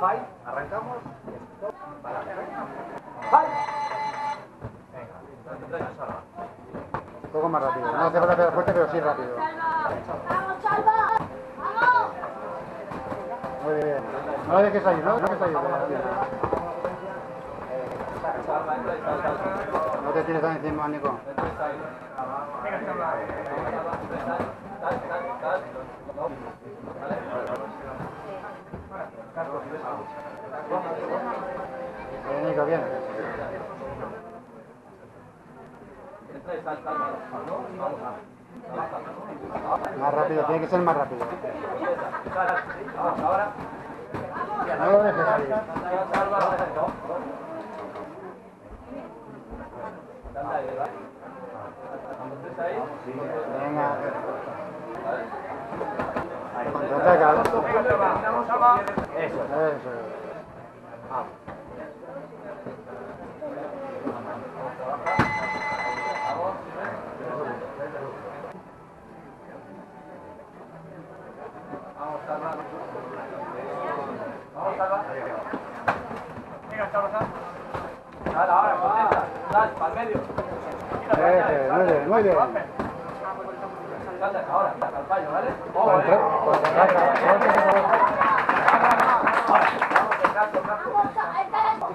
Fight, arrancamos. Un poco más rápido. No hace falta pegar fuerte, pero sí rápido. ¡Vamos, Salva! ¡Vamos! Muy bien. No lo dejes ahí, no lo dejes ahí. No te tires tan encima, Nico. Nico, bien. Más rápido, tiene que ser más rápido. No lo dejes ahí. Venga. Eso. Eso. Vamos, Salva. Vamos, Salva. Venga, Salva. Dale, ahora, contesta. Dale, para el medio. Eso, muy bien, muy bien. Dale, ahora, al fallo, ¿vale? Contra- contraataca. ¡Vamos, Salva!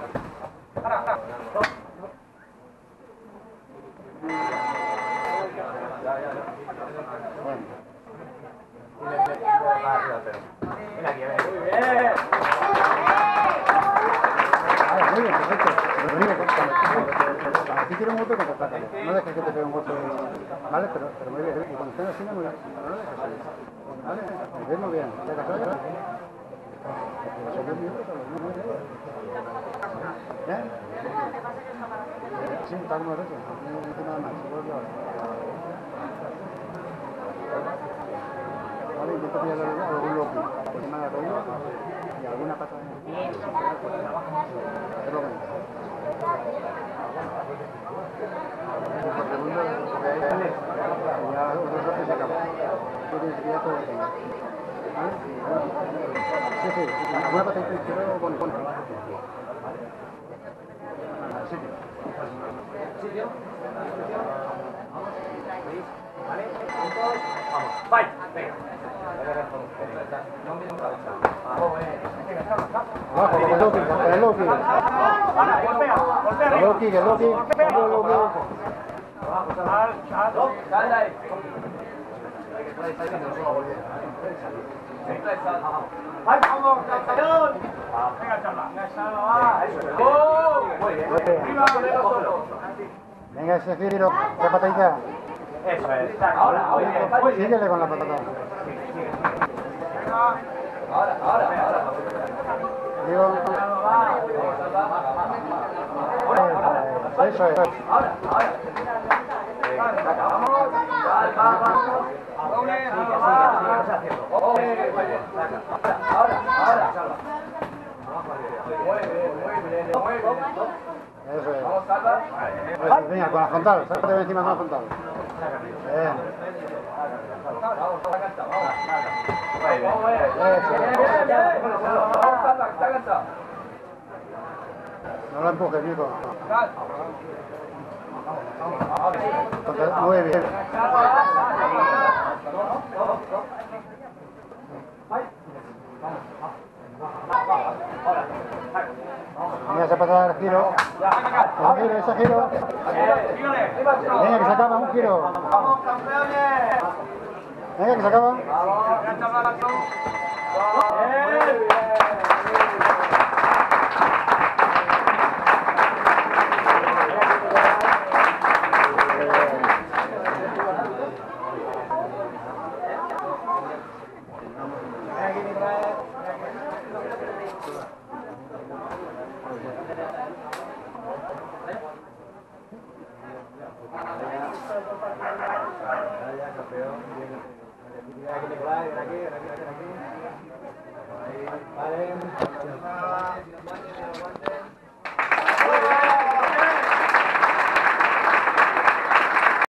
Bueno. Mira aquí, muy bien. Quiero un golpe. No dejes que te pegue un golpe. ¿Vale? Pero, muy bien. Y cuando estés así, muy bien. Pero no dejes. ¿Vale? Muy bien, muy bien. ¿Te casas. Sí, está como derecho. No dice nada más. Vale, intenta pillar algún loco. Y alguna pata de. Tú tienes que ¿Vale? Juntos. Vamos. Fight. Venga. No mires Vamos, venga. Abajo, con el Loki, con el Loki. Golpea, golpea. Loki, el Loki. Golpea. el Loki. Abajo, sal, sal. Sal ahí. ¡Ay, vamos, campeón! Venga, Salva. Venga, Salva, va. ¡Oh! Muy bien. Muy bien. Arriba, cógelo. Venga, ese giro, esa patadita. Eso es. Ahora, bien. Síguele con la patata. Digo, eso es. Ahora, ahora. Eso es. Eso, Venga, con la frontal. Sácate encima con la frontal. Bien. Vamos, está cansado, vamos. Muy bien. Bien, bien, bien. Vamos, Salva, que está cansado. No lo empujes, Nico. Sal. Contra- Muy bien. Venga, esa patada del giro. Ese giro, ese giro. Venga, que se acaba, un giro. Venga, que se acaba. Vale.